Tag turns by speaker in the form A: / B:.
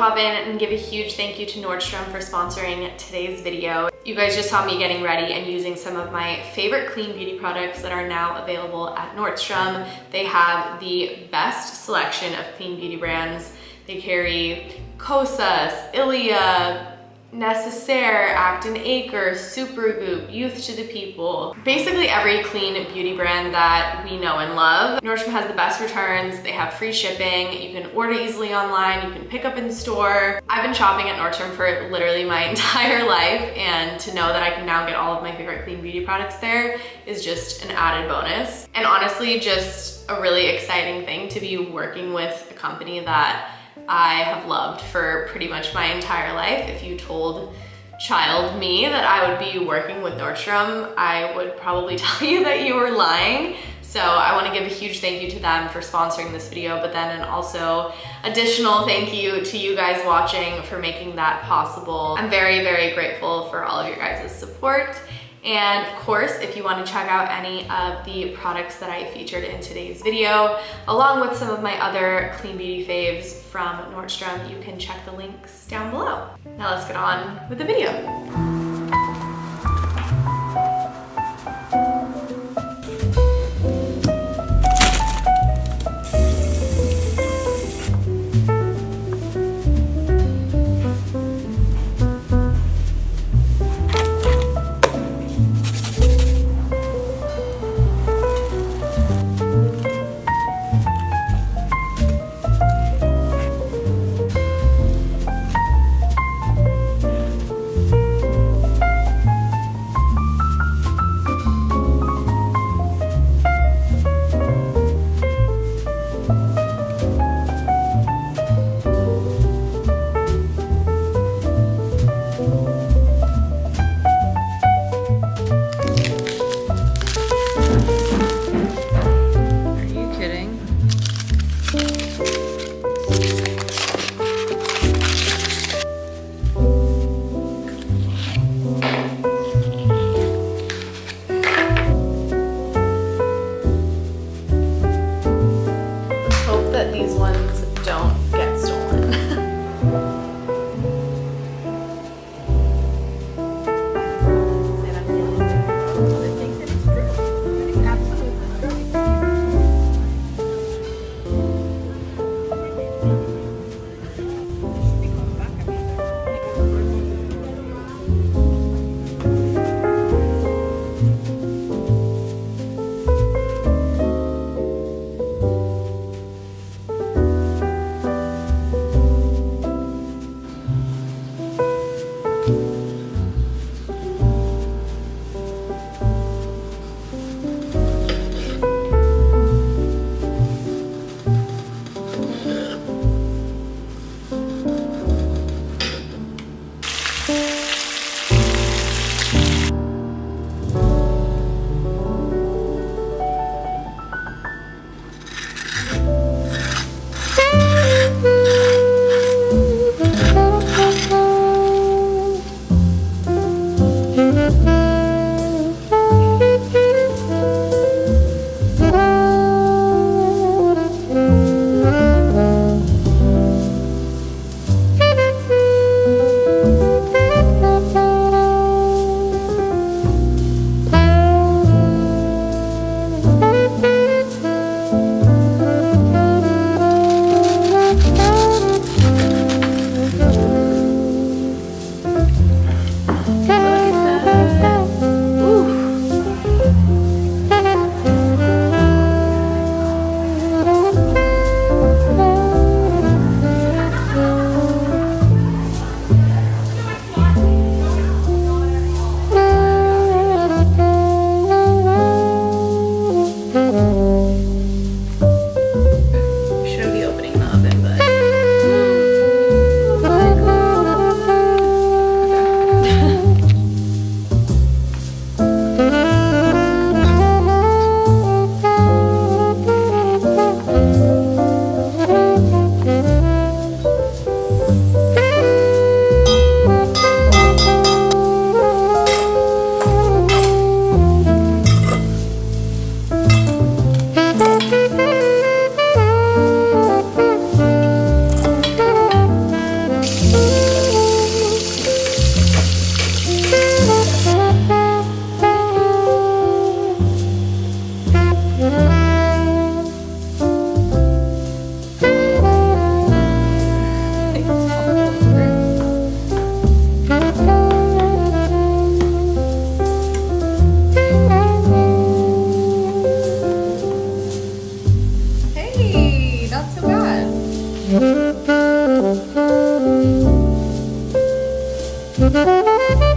A: in and give a huge thank you to Nordstrom for sponsoring today's video. You guys just saw me getting ready and using some of my favorite clean beauty products that are now available at Nordstrom. They have the best selection of clean beauty brands. They carry Kosas, Ilia, Necessaire, Act + Acre, Supergoop, Youth to the People. Basically every clean beauty brand that we know and love. Nordstrom has the best returns. They have free shipping. You can order easily online. You can pick up in store. I've been shopping at Nordstrom for literally my entire life and to know that I can now get all of my favorite clean beauty products there is just an added bonus. And honestly, just a really exciting thing to be working with a company that I have loved for pretty much my entire life. If you told child me that I would be working with Nordstrom, I would probably tell you that you were lying. So I wanna give a huge thank you to them for sponsoring this video, but then an also additional thank you to you guys watching for making that possible. I'm very, very grateful for all of your guys' support. And of course, if you wanna check out any of the products that I featured in today's video, along with some of my other clean beauty faves from Nordstrom, you can check the links down below. Now let's get on with the video.
B: Thank you.